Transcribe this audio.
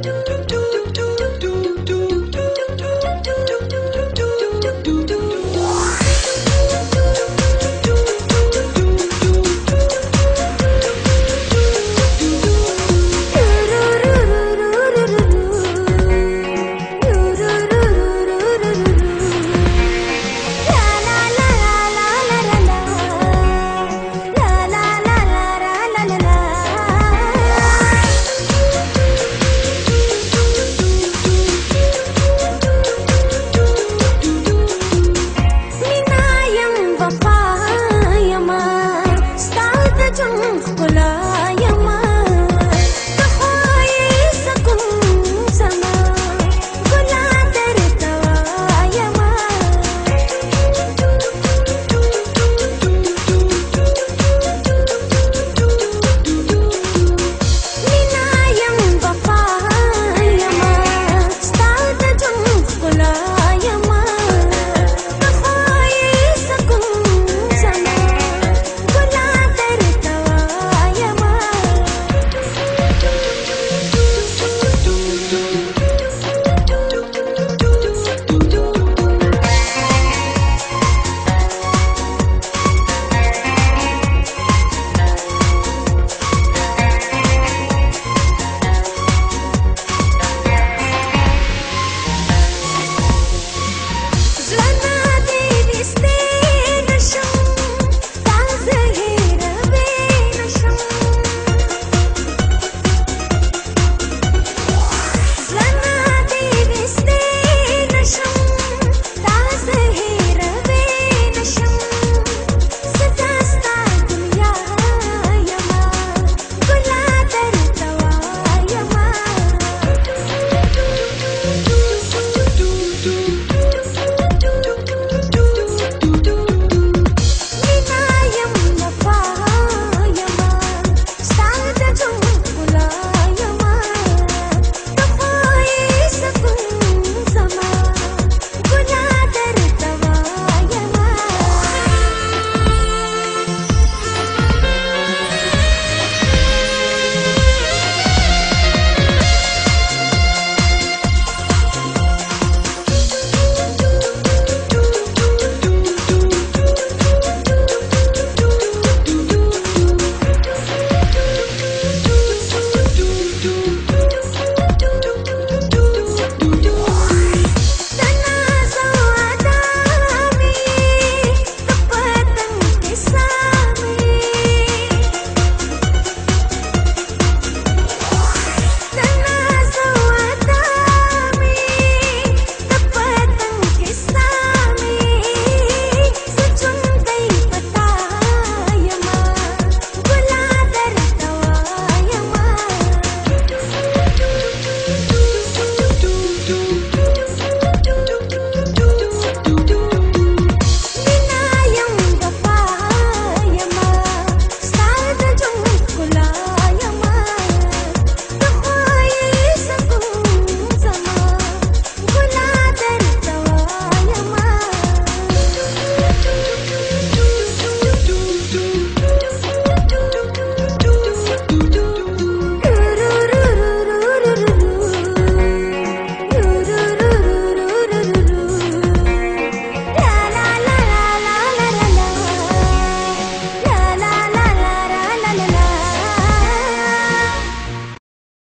do do.